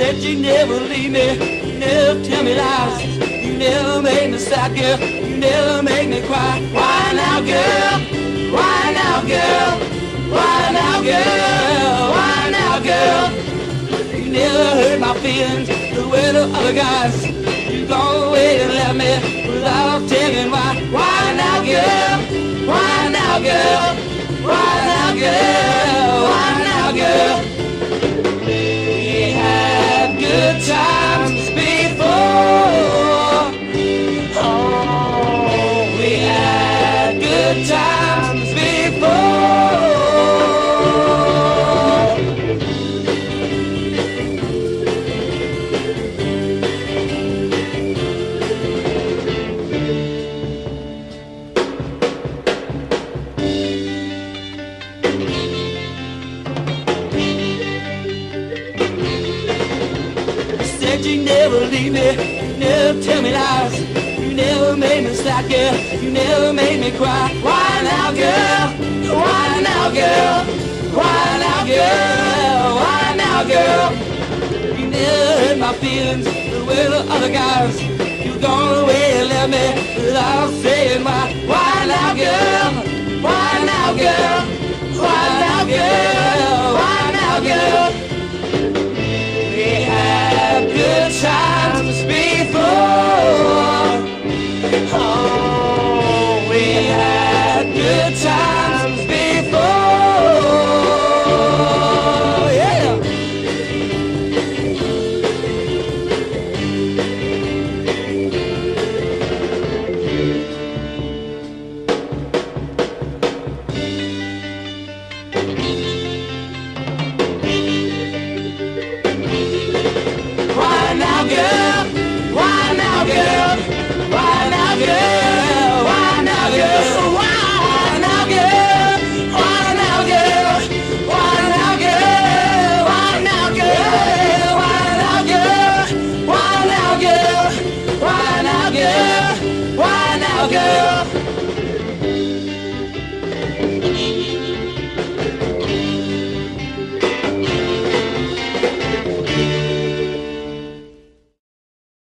Said you never leave me, you never tell me lies. You never make me sad, girl. You never make me cry. Why now, girl? Why now, girl? Why now, girl? Why now, girl? You never hurt my feelings the way the other guys. You gone away and left me without telling why. Why times before. Said you never leave me, never tell me lies. You never made me sad, girl. You never made me cry. Why now, girl? Why now, girl? Why now, girl? Why now, girl? You never hurt my feelings way the other guys. You gone away and left me without saying why. Why now, girl? Why now, girl? Why now, girl?